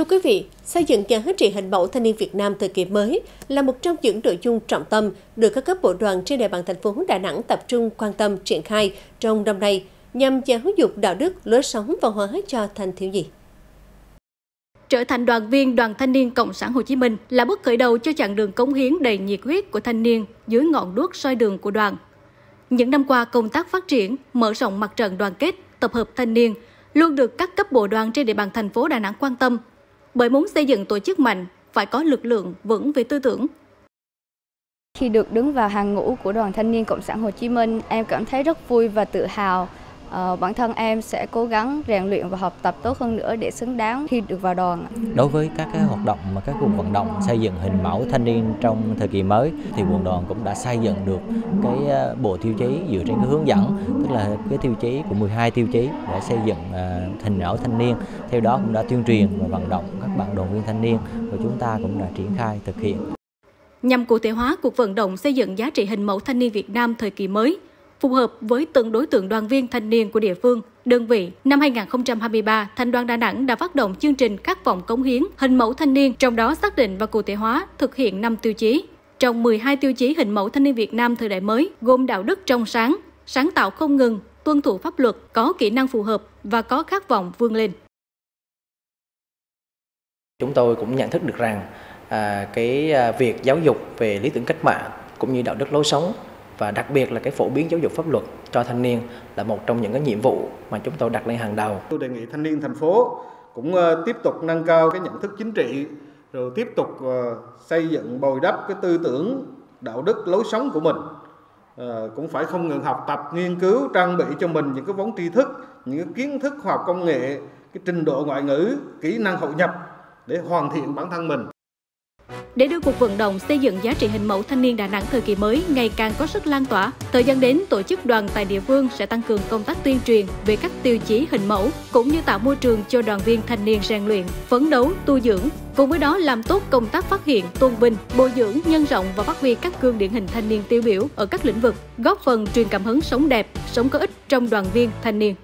Thưa quý vị, xây dựng giá trị hình mẫu thanh niên Việt Nam thời kỳ mới là một trong những nội dung trọng tâm được các cấp bộ đoàn trên địa bàn thành phố Đà Nẵng tập trung quan tâm triển khai trong năm nay nhằm giáo dục đạo đức, lối sống văn hóa cho thanh thiếu nhi. Trở thành đoàn viên Đoàn Thanh niên Cộng sản Hồ Chí Minh là bước khởi đầu cho chặng đường cống hiến đầy nhiệt huyết của thanh niên dưới ngọn đuốc soi đường của đoàn. Những năm qua, công tác phát triển, mở rộng mặt trận đoàn kết, tập hợp thanh niên luôn được các cấp bộ đoàn trên địa bàn thành phố Đà Nẵng quan tâm bởi muốn xây dựng tổ chức mạnh, phải có lực lượng vững về tư tưởng. Khi được đứng vào hàng ngũ của Đoàn Thanh niên Cộng sản Hồ Chí Minh, em cảm thấy rất vui và tự hào. Ờ, bản thân em sẽ cố gắng rèn luyện và học tập tốt hơn nữa để xứng đáng khi được vào đoàn. Đối với các cái hoạt động mà các cuộc vận động xây dựng hình mẫu thanh niên trong thời kỳ mới thì quận đoàn cũng đã xây dựng được cái ờ, bộ tiêu chí dựa trên cái hướng dẫn tức là cái tiêu chí của 12 tiêu chí để xây dựng ờ, hình mẫu thanh niên. Theo đó cũng đã tuyên truyền và vận động các bạn đoàn viên thanh niên và chúng ta cũng đã triển khai thực hiện. Nhằm cụ thể hóa cuộc vận động xây dựng giá trị hình mẫu thanh niên Việt Nam thời kỳ mới, phù hợp với từng đối tượng đoàn viên thanh niên của địa phương, đơn vị. Năm 2023, Thành đoàn Đà Nẵng đã phát động chương trình khát vọng cống hiến hình mẫu thanh niên, trong đó xác định và cụ thể hóa thực hiện 5 tiêu chí. Trong 12 tiêu chí hình mẫu thanh niên Việt Nam thời đại mới, gồm đạo đức trong sáng, sáng tạo không ngừng, tuân thủ pháp luật, có kỹ năng phù hợp và có khát vọng vươn lên. Chúng tôi cũng nhận thức được rằng à, cái à, việc giáo dục về lý tưởng cách mạng cũng như đạo đức lối sống và đặc biệt là cái phổ biến giáo dục pháp luật cho thanh niên là một trong những cái nhiệm vụ mà chúng tôi đặt lên hàng đầu. Tôi đề nghị thanh niên thành phố cũng ờ, tiếp tục nâng cao cái nhận thức chính trị, rồi tiếp tục ờ, xây dựng, bồi đắp cái tư tưởng, đạo đức, lối sống của mình ờ, cũng phải không ngừng học tập, nghiên cứu, trang bị cho mình những cái vốn tri thức, những cái kiến thức khoa học công nghệ, cái trình độ ngoại ngữ, kỹ năng hội nhập để hoàn thiện bản thân mình để đưa cuộc vận động xây dựng giá trị hình mẫu thanh niên Đà Nẵng thời kỳ mới ngày càng có sức lan tỏa, thời gian đến tổ chức đoàn tại địa phương sẽ tăng cường công tác tuyên truyền về các tiêu chí hình mẫu cũng như tạo môi trường cho đoàn viên thanh niên rèn luyện, phấn đấu, tu dưỡng, cùng với đó làm tốt công tác phát hiện, tôn vinh, bồi dưỡng, nhân rộng và phát huy các gương điển hình thanh niên tiêu biểu ở các lĩnh vực, góp phần truyền cảm hứng sống đẹp, sống có ích trong đoàn viên thanh niên.